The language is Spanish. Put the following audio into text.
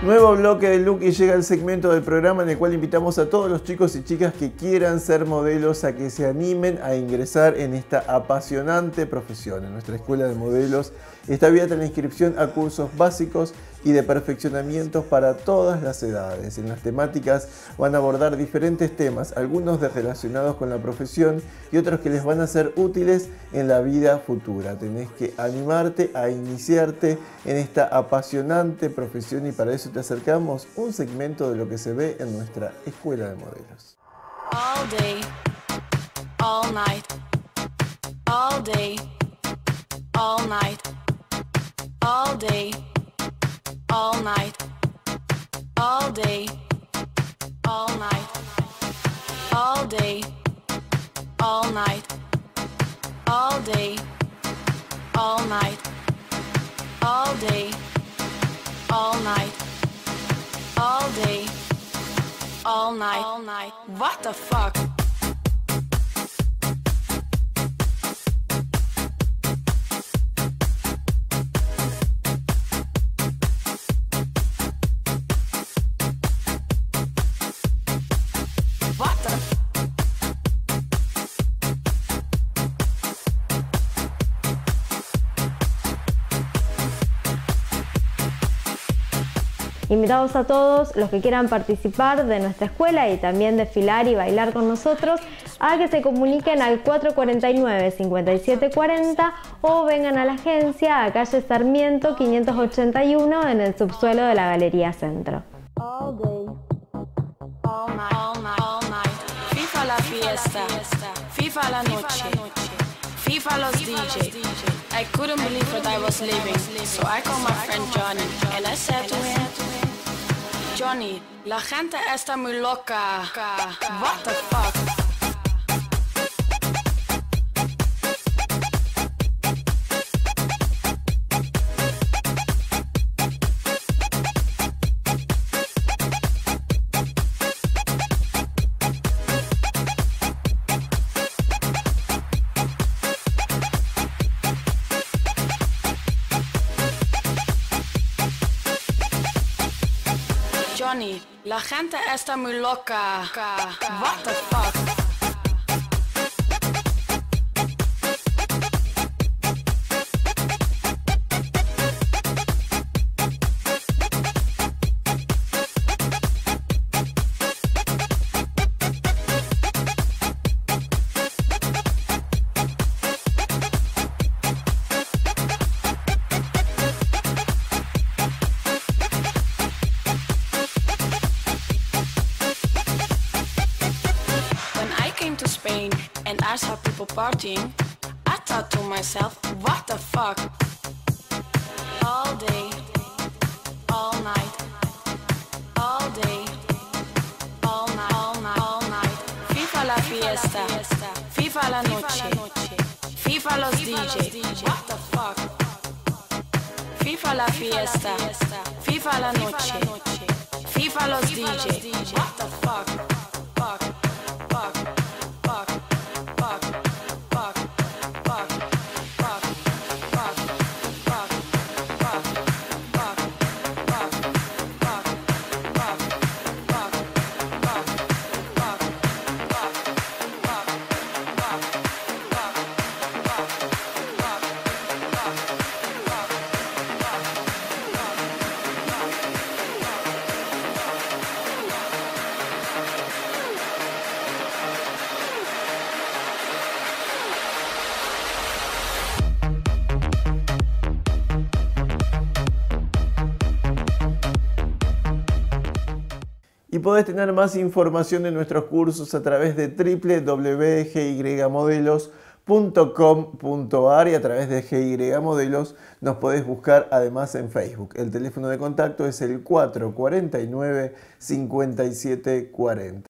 Nuevo bloque de look y llega el segmento del programa en el cual invitamos a todos los chicos y chicas que quieran ser modelos a que se animen a ingresar en esta apasionante profesión. En nuestra escuela de modelos está abierta la inscripción a cursos básicos y de perfeccionamientos para todas las edades. En las temáticas van a abordar diferentes temas, algunos relacionados con la profesión y otros que les van a ser útiles en la vida futura. Tenés que animarte a iniciarte en esta apasionante profesión y para eso te acercamos un segmento de lo que se ve en nuestra escuela de modelos. All day, all night, all day, all night, all day. All night, all day, all night, all day, all night, all day, all night, all day, all night, all day, all night. What the fuck? Invitados a todos los que quieran participar de nuestra escuela y también desfilar y bailar con nosotros a que se comuniquen al 449-5740 o vengan a la agencia a calle Sarmiento 581 en el subsuelo de la Galería Centro. FIFA la fiesta, FIFA la noche, FIFA los DJ. I couldn't believe what I was living, so I called my friend Johnny and I said to him, Johnny, la gente está muy loca. What the fuck? La gente está muy loca. What the fuck? Partying, I thought to myself, what the fuck? All day, all night, all day, all night, all night, all night. FIFA la fiesta, FIFA la noche, FIFA los DJ, what the fuck? FIFA la fiesta, FIFA la noche, FIFA los DJ, what the fuck? Y podés tener más información de nuestros cursos a través de www.gymodelos.com.ar y a través de GY Modelos nos podés buscar además en Facebook. El teléfono de contacto es el 449 5740.